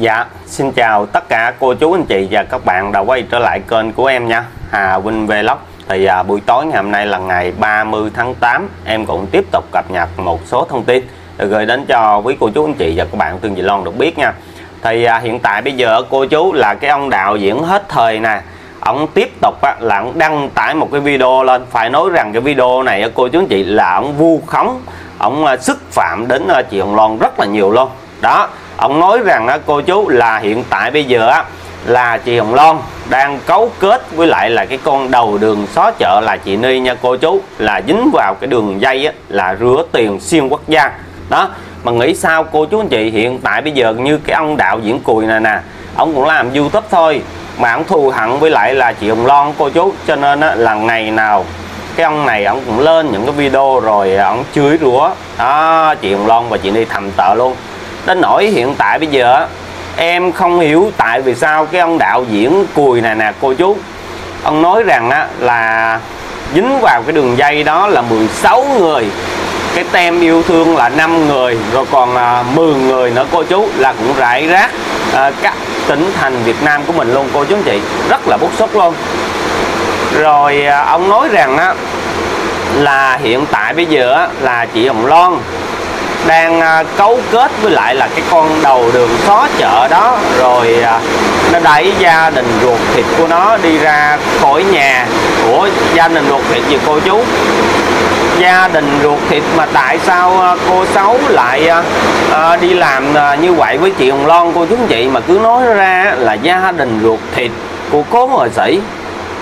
Dạ, xin chào tất cả cô chú anh chị và các bạn đã quay trở lại kênh của em nha. Hà Vinh Vlog. Thì à, buổi tối ngày hôm nay là ngày 30 tháng 8 Em cũng tiếp tục cập nhật một số thông tin để gửi đến cho quý cô chú anh chị và các bạn Tương Dị Loan được biết nha. Thì à, hiện tại bây giờ cô chú là cái ông đạo diễn hết thời nè. Ông tiếp tục á, là ông đăng tải một cái video lên. Phải nói rằng cái video này cô chú anh chị là ông vu khống ông à, xúc phạm đến à, chị Hồng Loan rất là nhiều luôn. Đó ông nói rằng cô chú là hiện tại bây giờ là chị Hồng Loan đang cấu kết với lại là cái con đầu đường xó chợ là chị Ni nha cô chú là dính vào cái đường dây á, là rửa tiền xuyên quốc gia. Đó mà nghĩ sao cô chú anh chị hiện tại bây giờ như cái ông đạo diễn cùi này nè ông cũng làm youtube thôi mà ông thù hận với lại là chị Hồng Loan cô chú. Cho nên á, là ngày nào cái ông này ông cũng lên những cái video rồi à, ông chửi rủa. Đó chị Hồng Loan và chị Ni thầm tợ luôn đến nỗi hiện tại bây giờ em không hiểu tại vì sao cái ông đạo diễn cùi này nè cô chú. Ông nói rằng á, là dính vào cái đường dây đó là 16 người cái tem yêu thương là 5 người rồi còn à, 10 người nữa cô chú là cũng rải rác à, các tỉnh thành Việt Nam của mình luôn cô chú anh chị. Rất là bức xúc luôn. Rồi à, ông nói rằng á là hiện tại bây giờ á, là chị Hồng Loan đang à, cấu kết với lại là cái con đầu đường xó chợ đó. Rồi à, nó đẩy gia đình ruột thịt của nó đi ra khỏi nhà của gia đình ruột thịt gì cô chú. Gia đình ruột thịt mà tại sao à, cô Sáu lại đi làm như vậy với chị Hồng Loan cô chú anh chị mà cứ nói ra là gia đình ruột thịt của cố nghệ sĩ?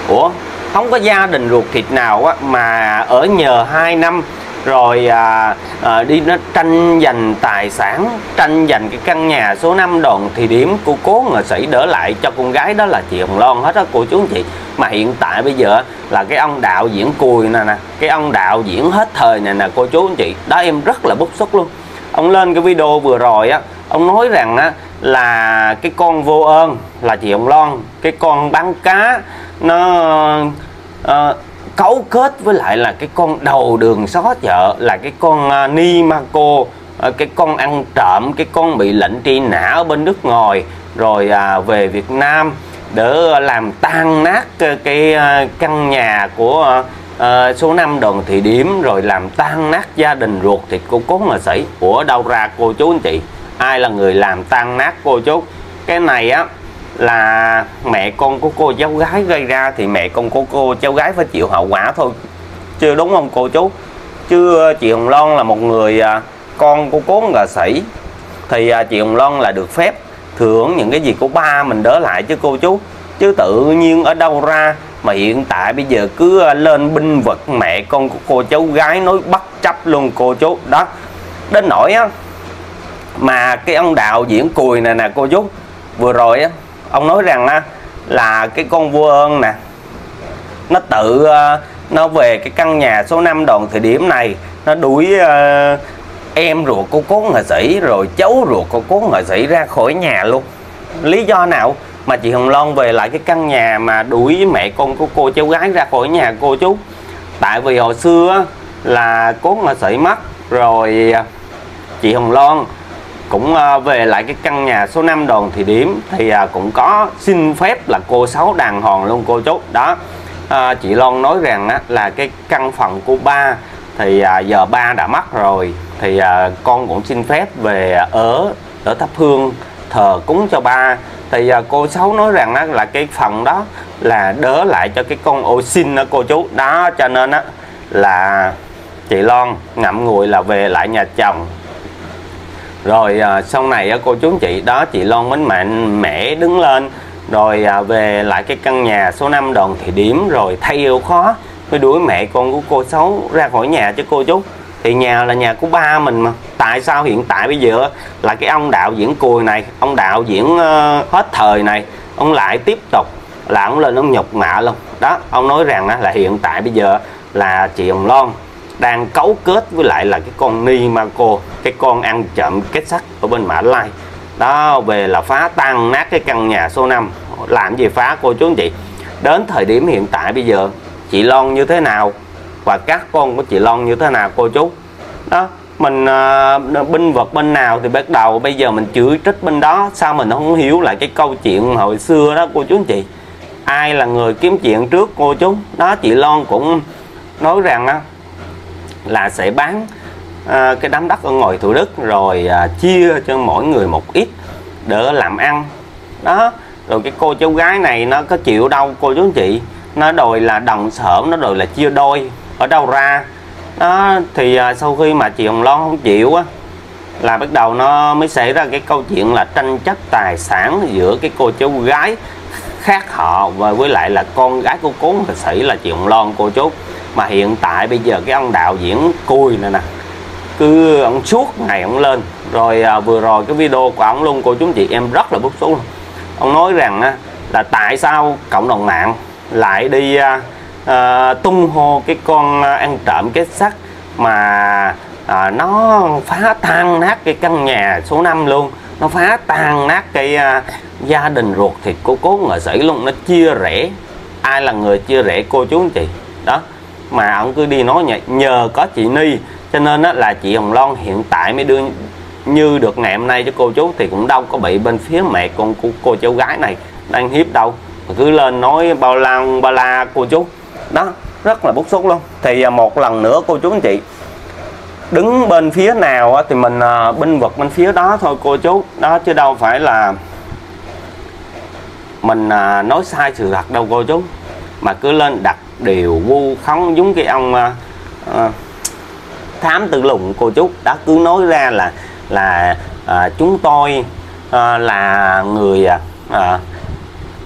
Ủa không có gia đình ruột thịt nào á, mà ở nhờ 2 năm rồi à, à, đi nó tranh giành tài sản tranh giành cái căn nhà số 5 đoàn thì điểm của cố nghệ sĩ đỡ lại cho con gái đó là chị Hồng Loan hết á cô chú anh chị. Mà hiện tại bây giờ là cái ông đạo diễn cùi nè nè cái ông đạo diễn hết thời này nè cô chú anh chị. Đó em rất là bức xúc luôn. Ông lên cái video vừa rồi á ông nói rằng á là cái con vô ơn là chị Hồng Loan cái con bán cá nó uh, cấu kết với lại là cái con đầu đường xó chợ là cái con uh, Ni Marco uh, à, cái con ăn trộm cái con bị lệnh truy nã ở bên nước ngoài rồi uh, về Việt Nam để làm tan nát ờ, cái, cái uh, căn nhà của uh, số 5 đoàn thị điểm rồi làm tan nát gia đình ruột thịt của cố mà sĩ. Của đâu ra cô chú anh chị? Ai là người làm tan nát cô chú? Cái này á là mẹ con của cô cháu gái gây ra thì mẹ con của cô cháu gái phải chịu hậu quả thôi. Chưa đúng không cô chú? Chứ ờ, chị Hồng Loan là một người à, con của cố nghệ sĩ thì à, chị Hồng Loan là được phép thưởng những cái gì của ba mình đỡ lại chứ cô chú. Chứ tự nhiên ở đâu ra mà hiện tại bây giờ cứ à, lên binh vực mẹ con của cô cháu gái nói bắt chấp luôn cô chú. Đó, đến nỗi á, mà cái ông đạo diễn cùi này nè cô chú, vừa rồi á ông nói rằng á, là cái con vua ơn nè nó tự ờ, nó về cái căn nhà số 5 đoạn thời điểm này nó đuổi uh, em ruột của cố nghệ sĩ rồi cháu ruột của cố nghệ sĩ ra khỏi nhà luôn. Lý do nào mà chị Hồng Loan về lại cái căn nhà mà đuổi mẹ con của cô cháu gái ra khỏi nhà cô chú? Tại vì hồi xưa là cố nghệ sĩ mất rồi ờ, chị Hồng Loan cũng ờ, về lại cái căn nhà số 5 đoàn thị điểm thì ờ, cũng có xin phép là cô sáu đàng hoàng luôn cô chú. Đó. À, chị Loan nói rằng á, là cái căn phòng của ba thì à, giờ ba đã mất rồi. Thì à, con cũng xin phép về ở ở thắp hương thờ cúng cho ba. Thì à, cô sáu nói rằng á, là cái phòng đó là đỡ lại cho cái con ô xin đó cô chú. Đó cho nên á là chị Loan ngậm ngùi là về lại nhà chồng rồi à, sau này á, cô chú anh chị đó chị Loan mến mạnh mẽ đứng lên. Rồi à, về lại cái căn nhà số 5 đoàn thị điểm rồi thay yêu khó. Mới đuổi mẹ con của cô xấu ra khỏi nhà chứ cô chú. Thì nhà là nhà của ba mình mà. Tại sao hiện tại bây giờ là cái ông đạo diễn cùi này ông đạo diễn uh, hết thời này ông lại tiếp tục là ông lên ông nhục mạ luôn. Đó ông nói rằng là hiện tại bây giờ là chị Hồng Loan đang cấu kết với lại là cái con Ni Marco cái con ăn trộm kết sắt ở bên Mã Lai. Đó về là phá tan nát cái căn nhà số 5 làm gì phá cô chú anh chị? Đến thời điểm hiện tại bây giờ chị Loan như thế nào? Và các con của chị Loan như thế nào cô chú? Đó mình uh, binh vật bên nào thì bắt đầu. Bây giờ mình chửi trích bên đó. Sao mình không hiểu lại cái câu chuyện hồi xưa đó cô chú anh chị? Ai là người kiếm chuyện trước cô chú? Đó chị Loan cũng nói rằng á là sẽ bán à, cái đám đất ở ngoài Thủ Đức rồi à, chia cho mỗi người một ít để làm ăn. Đó rồi cái cô cháu gái này nó có chịu đâu cô chú anh chị? Nó đòi là đồng sở nó đòi là chia đôi ở đâu ra? Đó thì à, sau khi mà chị Hồng Loan không chịu á là bắt đầu nó mới xảy ra cái câu chuyện là tranh chấp tài sản giữa cái cô cháu gái khác họ và với lại là con gái của cố nghệ sĩ là chị Hồng Loan cô chú mà hiện tại bây giờ cái ông đạo diễn cùi này nè cứ ông suốt ngày ông lên. Rồi à, vừa rồi cái video của ông luôn cô chú chị em rất là bức xúc luôn. Ông nói rằng á, là tại sao cộng đồng mạng lại đi à, à, tung hô cái con à, ăn trộm cái sắt mà à, nó phá tan nát cái căn nhà số 5 luôn. Nó phá tan nát cái à, gia đình ruột thịt của cố nghệ sĩ luôn. Nó chia rẽ. Ai là người chia rẽ cô chú anh chị? Đó mà ông cứ đi nói nhờ, nhờ có chị Ni. Cho nên á, là chị Hồng Loan hiện tại mới đưa như được ngày hôm nay cho cô chú thì cũng đâu có bị bên phía mẹ con cô, cô cháu gái này đang hiếp đâu. Mà cứ lên nói bao la ba la cô chú. Đó rất là bức xúc luôn. Thì à, một lần nữa cô chú anh chị đứng bên phía nào thì mình à, binh vực bên phía đó thôi cô chú. Đó chứ đâu phải là mình à, nói sai sự thật đâu cô chú mà cứ lên đặt điều vu khống giống cái ông à, thám tự lùng cô chú. Đã cứ nói ra là là à, chúng tôi à, là người à,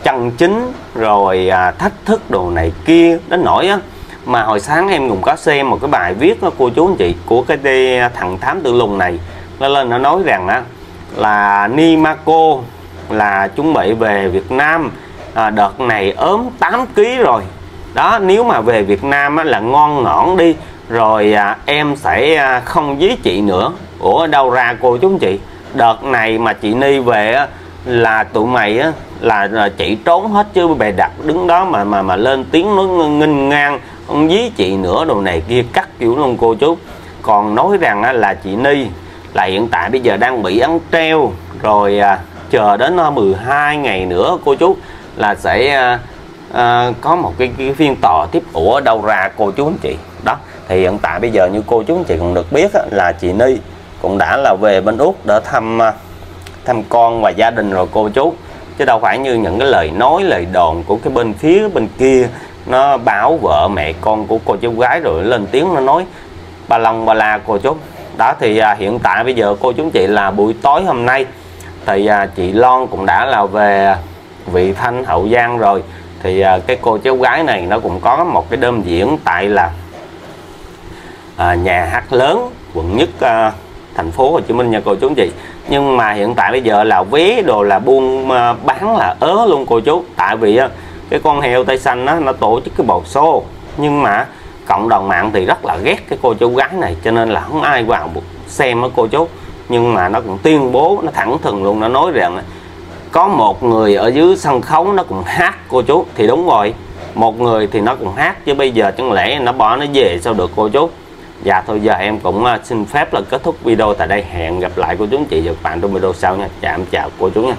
chân chính rồi à, thách thức đồ này kia. Đến nỗi á mà hồi sáng em cũng có xem một cái bài viết đó, cô chú anh chị của cái đê, thằng thám tự lùng này. Nó lên nó nói rằng á là Nimaco là chuẩn bị về Việt Nam à, đợt này ốm 8 kg rồi. Đó nếu mà về Việt Nam á, là ngon ngọn đi rồi à, em sẽ à, không với chị nữa. Ủa đâu ra cô chú anh chị. Đợt này mà chị Ni về á, là tụi mày á, là, là chị trốn hết chứ bè đặt đứng đó mà mà mà lên tiếng nói nghinh ngang không dí chị nữa đồ này kia cắt kiểu luôn cô chú. Còn nói rằng á, là chị Ni là hiện tại bây giờ đang bị ấn treo. Rồi à, chờ đến à, 12 ngày nữa cô chú là sẽ uh, có một cái, cái phiên tòa tiếp ủa đâu ra cô chú anh chị. Đó thì hiện tại bây giờ như cô chú anh chị cũng được biết á, là chị Ni cũng đã là về bên úc để thăm ờ, thăm con và gia đình rồi cô chú. Chứ đâu phải như những cái lời nói lời đồn của cái bên phía bên kia nó báo vợ mẹ con của cô chú gái rồi lên tiếng nó nói ba lòng ba la cô chú. Đó thì à, hiện tại bây giờ cô chú chị là buổi tối hôm nay thì à, chị Lon cũng đã là về vị thanh hậu giang rồi. Thì à, cái cô cháu gái này nó cũng có một cái đêm diễn tại là à, nhà hát lớn quận nhất à, thành phố Hồ Chí Minh nha cô chú anh chị. Nhưng mà hiện tại bây giờ là vé đồ là buôn à, bán là ớ luôn cô chú. Tại vì á, cái con heo tay xanh đó, nó tổ chức cái bầu xô. Nhưng mà cộng đồng mạng thì rất là ghét cái cô chú gái này cho nên là không ai vào xem á cô chú. Nhưng mà nó cũng tuyên bố nó thẳng thừng luôn nó nói rằng có một người ở dưới sân khấu nó cũng hát, cô chú. Thì đúng rồi, một người thì nó cũng hát, chứ bây giờ chẳng lẽ nó bỏ nó về sao được, cô chú? Dạ thôi, giờ em cũng à, xin phép là kết thúc video tại đây. Hẹn gặp lại, cô chú anh chị, và các bạn trong video sau nha. Chạm em chào, cô chú nha.